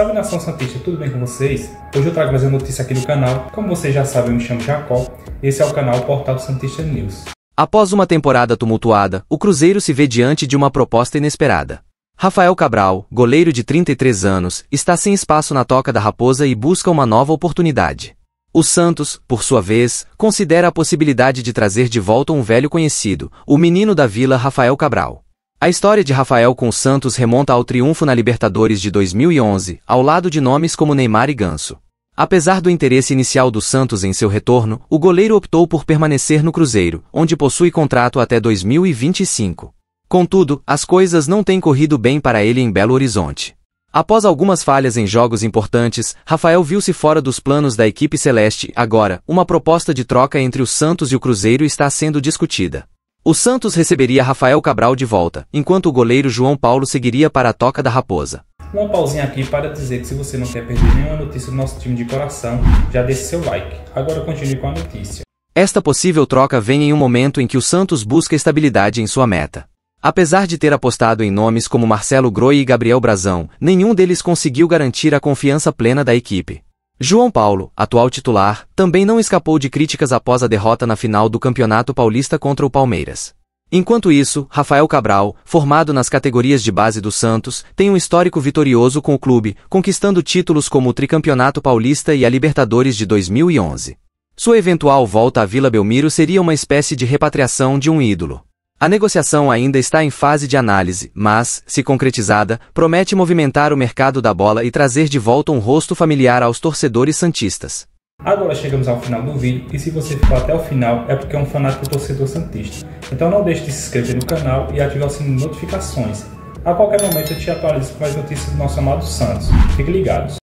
Salve nação Santista, tudo bem com vocês? Hoje eu trago mais uma notícia aqui no canal. Como vocês já sabem, eu me chamo Jacó. Esse é o canal Portal Santista News. Após uma temporada tumultuada, o Cruzeiro se vê diante de uma proposta inesperada. Rafael Cabral, goleiro de 33 anos, está sem espaço na toca da Raposa e busca uma nova oportunidade. O Santos, por sua vez, considera a possibilidade de trazer de volta um velho conhecido, o menino da vila Rafael Cabral. A história de Rafael com Santos remonta ao triunfo na Libertadores de 2011, ao lado de nomes como Neymar e Ganso. Apesar do interesse inicial do Santos em seu retorno, o goleiro optou por permanecer no Cruzeiro, onde possui contrato até 2025. Contudo, as coisas não têm corrido bem para ele em Belo Horizonte. Após algumas falhas em jogos importantes, Rafael viu-se fora dos planos da equipe celeste. Agora, uma proposta de troca entre o Santos e o Cruzeiro está sendo discutida. O Santos receberia Rafael Cabral de volta, enquanto o goleiro João Paulo seguiria para a toca da Raposa. Uma pausinha aqui para dizer que se você não quer perder nenhuma notícia do nosso time de coração, já deixe seu like. Agora continue com a notícia. Esta possível troca vem em um momento em que o Santos busca estabilidade em sua meta. Apesar de ter apostado em nomes como Marcelo Groi e Gabriel Brazão, nenhum deles conseguiu garantir a confiança plena da equipe. João Paulo, atual titular, também não escapou de críticas após a derrota na final do Campeonato Paulista contra o Palmeiras. Enquanto isso, Rafael Cabral, formado nas categorias de base do Santos, tem um histórico vitorioso com o clube, conquistando títulos como o Tricampeonato Paulista e a Libertadores de 2011. Sua eventual volta à Vila Belmiro seria uma espécie de repatriação de um ídolo. A negociação ainda está em fase de análise, mas, se concretizada, promete movimentar o mercado da bola e trazer de volta um rosto familiar aos torcedores santistas. Agora chegamos ao final do vídeo e se você ficou até o final é porque é um fanático torcedor santista. Então não deixe de se inscrever no canal e ativar o sininho de notificações. A qualquer momento eu te atualizo com mais notícias do nosso amado Santos. Fique ligados.